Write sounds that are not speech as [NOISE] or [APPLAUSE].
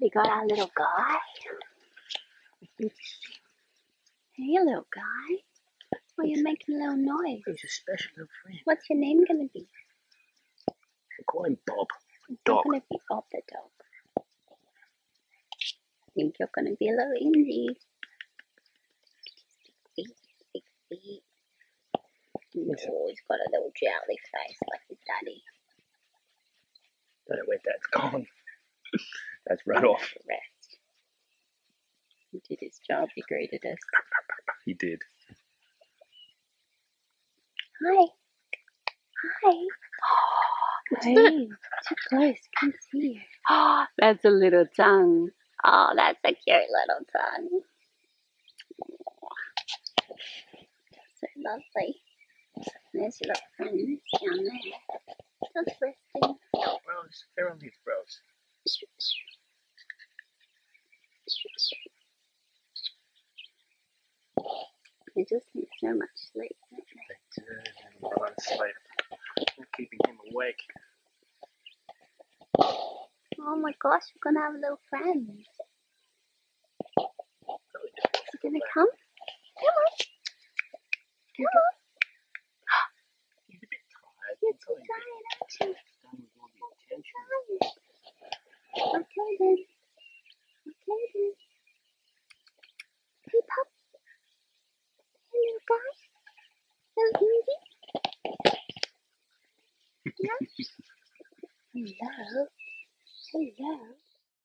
We got our little guy. Hey, little guy. Why are you making a little noise? He's a special little friend. What's your name gonna be? I call him Bob. Dog. not gonna be Bob the dog. I think you're gonna be a little Indy. Big feet, big feet. He's got a little jowly face like his daddy. Don't know where Dad's gone. That's run off. Rest. He did his job, he greeted us. [LAUGHS] He did. Hi. Hi. Hey, too close, can't see you. Oh, [GASPS] that's a little tongue. Oh, that's a cute little tongue. That's So lovely. There's your little friends down there. Just resting. Rose, they're only Rose. They just need so much sleep, they? Do. and Run sleep. We're keeping him awake. Oh my gosh, we're gonna have a little friend. Is he gonna come? Come on. Come on. He's a bit tired. You're too tired, aren't you? Hey little guy. Little Indy. Hello. Hello.